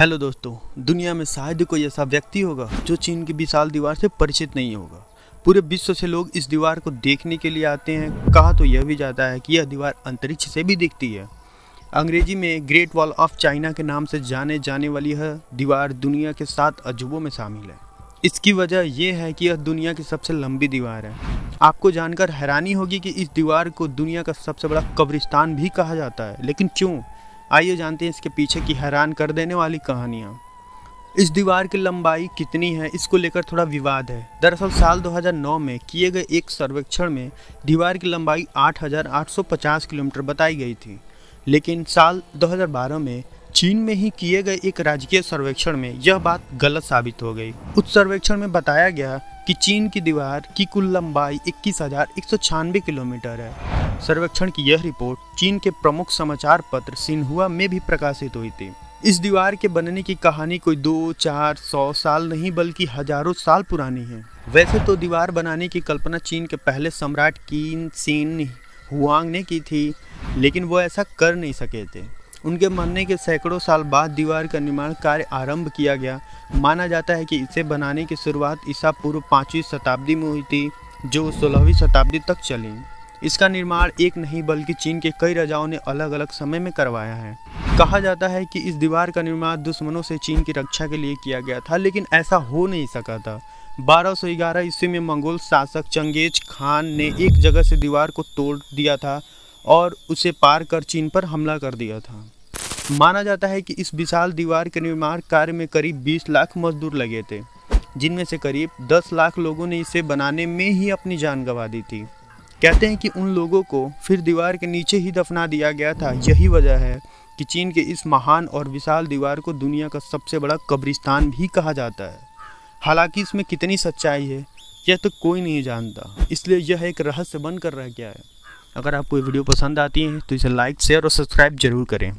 Hello दोस्तों, दुनिया में शायद कोई ऐसा व्यक्ति होगा जो चीन की विशाल दीवार से परिचित नहीं होगा। पूरे विश्व से लोग इस दीवार को देखने के लिए आते हैं। कहा तो यह भी जाता है कि यह दीवार अंतरिक्ष से भी दिखती है। अंग्रेज़ी में ग्रेट वॉल ऑफ़ चाइना के नाम से जाने जाने वाली यह दीवार दुनिया के सात अजूबों में शामिल है। इसकी वजह यह है कि यह दुनिया की सबसे लंबी दीवार है। आपको जानकर हैरानी होगी कि इस दीवार को दुनिया का सबसे बड़ा कब्रिस्तान भी कहा जाता है। लेकिन क्यों? आइए जानते हैं इसके पीछे की हैरान कर देने वाली कहानियाँ। इस दीवार की लंबाई कितनी है इसको लेकर थोड़ा विवाद है। दरअसल साल 2009 में किए गए एक सर्वेक्षण में दीवार की लंबाई 8,850 किलोमीटर बताई गई थी। लेकिन साल 2012 में चीन में ही किए गए एक राजकीय सर्वेक्षण में यह बात गलत साबित हो गई। उस सर्वेक्षण में बताया गया कि चीन की दीवार की कुल लंबाई इक्कीस किलोमीटर है। सर्वेक्षण की यह रिपोर्ट चीन के प्रमुख समाचार पत्र सिन्हुआ में भी प्रकाशित हुई थी। इस दीवार के बनने की कहानी कोई दो, चार, सौ साल नहीं, बल्कि हज़ारों साल पुरानी है। वैसे तो दीवार बनाने की कल्पना चीन के पहले सम्राट कीन सिन हुआंग ने की थी, लेकिन वो ऐसा कर नहीं सके थे। उनके मरने के सैकड़ों साल बाद दीवार का निर्माण कार्य आरंभ किया गया। माना जाता है कि इसे बनाने की शुरुआत ईसा पूर्व पाँचवीं शताब्दी में हुई थी, जो सोलहवीं शताब्दी तक चली। इसका निर्माण एक नहीं बल्कि चीन के कई राजाओं ने अलग अलग समय में करवाया है। कहा जाता है कि इस दीवार का निर्माण दुश्मनों से चीन की रक्षा के लिए किया गया था, लेकिन ऐसा हो नहीं सका था। 1211 ईस्वी में मंगोल शासक चंगेज खान ने एक जगह से दीवार को तोड़ दिया था और उसे पार कर चीन पर हमला कर दिया था। माना जाता है कि इस विशाल दीवार के निर्माण कार्य में करीब 20 लाख मजदूर लगे थे, जिनमें से करीब 10 लाख लोगों ने इसे बनाने में ही अपनी जान गंवा दी थी। कहते हैं कि उन लोगों को फिर दीवार के नीचे ही दफना दिया गया था। यही वजह है कि चीन के इस महान और विशाल दीवार को दुनिया का सबसे बड़ा कब्रिस्तान भी कहा जाता है। हालाँकि इसमें कितनी सच्चाई है, यह तो कोई नहीं जानता। इसलिए यह एक रहस्य बनकर रह गया है। अगर आपको ये वीडियो पसंद आती है तो इसे लाइक, शेयर और सब्सक्राइब ज़रूर करें।